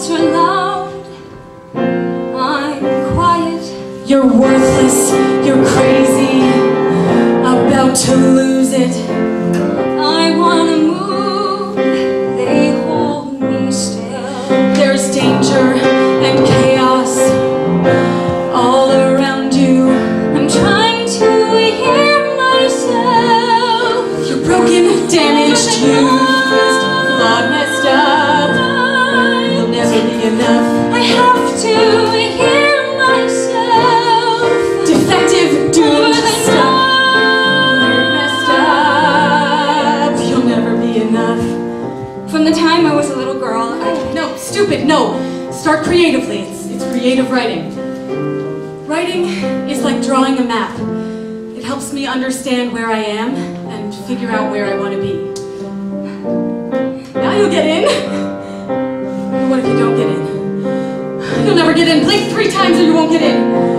thoughts are loud. I'm quiet. You're worthless, you're crazy, about to lose it. I wanna move. They hold me still. There's danger and chaos all around you. I'm trying to hear myself. You're broken, damaged, used, flawed, enough. I have to hear myself. Defective, doomed, messed up. You'll never be enough. From the time I was a little girl, I No, stupid, no. Start creatively. It's, it's creative writing. Writing is like drawing a map. It helps me understand where I am and figure out where I want to be. Now you'll get in. If you don't get in? You'll never get in. Blink three times or you won't get in.